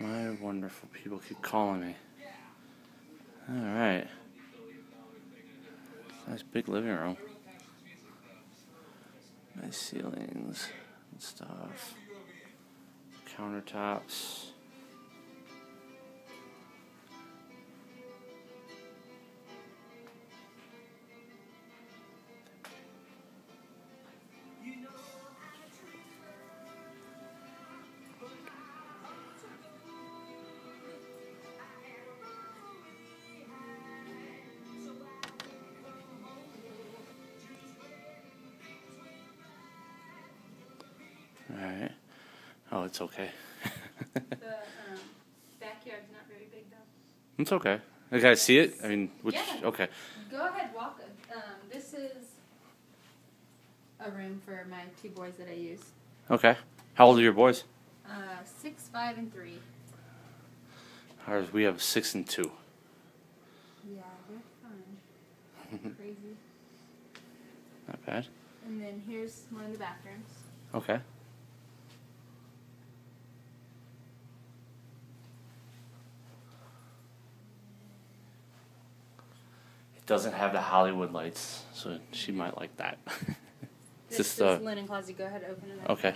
My wonderful people keep calling me. Alright. Nice big living room. Nice ceilings and stuff. Countertops. Oh, it's okay. The um, backyard's not very big though. it's okay. Can I see it? I mean, which. Yeah. Okay. Go ahead, walk. Um, this is a room for my two boys that I use. Okay. How old are your boys? Uh, six, five, and three. Ours, we have six and two. Yeah, they're fun. Crazy. Not bad. And then here's one of the bathrooms. Okay. Doesn't have the Hollywood lights, so she might like that. it's This just is uh, linen closet. Go ahead, open it up. okay.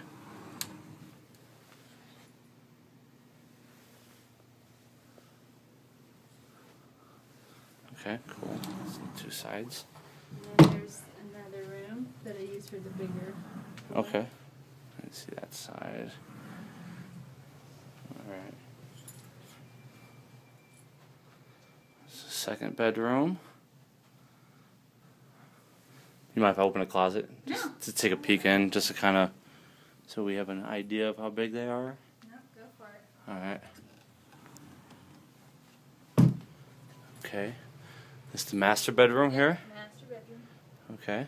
Okay, cool. See two sides. And then there's another room that I use for the bigger. Okay. Let's see that side. Alright. Second bedroom. You mind if I open a closet? Just No. to take a peek in, just to kind of, so we have an idea of how big they are. No, go for it. Alright. Okay. This is the master bedroom here. Master bedroom. Okay.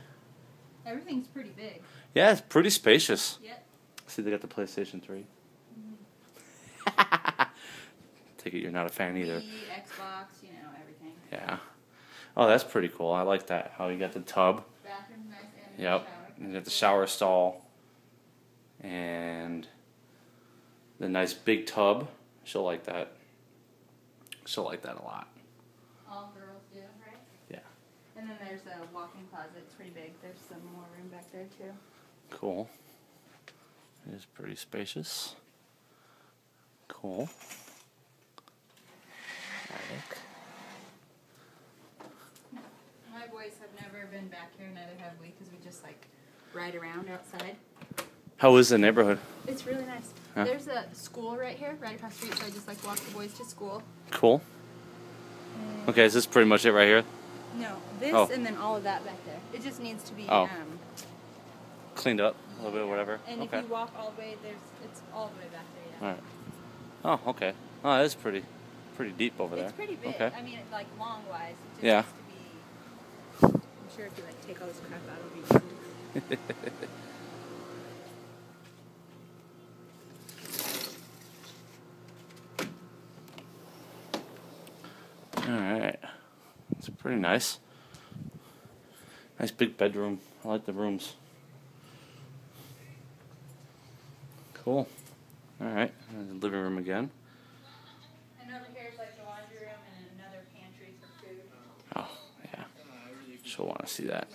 Everything's pretty big. Yeah, it's pretty spacious. Yep. See, they got the PlayStation 3. Mm-hmm. Take it you're not a fan either. Wii, Xbox, you know, everything. Yeah. Oh, that's pretty cool. I like that. How you got the tub. Nice and Yep. You got the shower stall. And the nice big tub. She'll like that. She'll like that a lot. All girls do, right? Yeah. And then there's a walk-in closet. It's pretty big. There's some more room back there too. Cool. It is pretty spacious. Cool. Attic. My boys have never been back here, neither have we, because we just like ride around outside. How is the neighborhood? It's really nice. Yeah. There's a school right here, right across the street, so I just like walk the boys to school. Cool. Okay, is this pretty much it right here? No, this Oh. and then all of that back there. It just needs to be. Oh. Um, Cleaned up a little bit, or whatever. and okay. if you walk all the way, there's it's all the way back there. Yeah. All right. Oh, okay. Oh, that is pretty, pretty deep over there. It's pretty big. Okay. I mean, like long wise. Yeah. needs to be. I'm sure if you like take all this crap out, it'll be. easy. All right. It's pretty nice. Nice big bedroom. I like the rooms. Cool. All right. Living room again. And over here is like the laundry room and another pantry for food. Oh, yeah. She'll want to see that.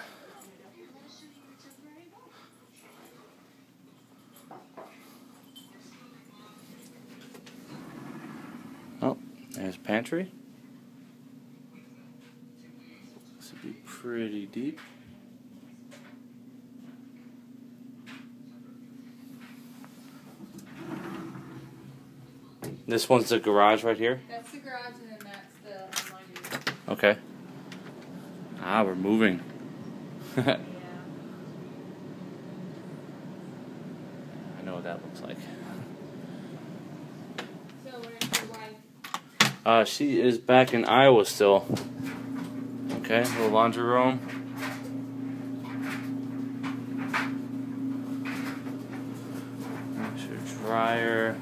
Oh, there's pantry. This would be pretty deep. This one's the garage right here. That's the garage, and then that's the laundry. Okay. Ah, we're moving. Yeah. I know what that looks like. So where's your wife? Uh, she is back in Iowa still. Okay, little laundry room. There's your dryer,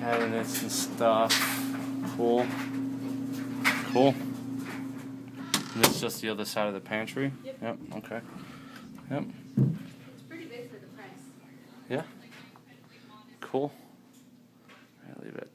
cabinets and stuff. Cool. Cool. And this is just the other side of the pantry? Yep. yep. okay. Yep. It's pretty big for the price. Yeah? Cool. I'll leave it.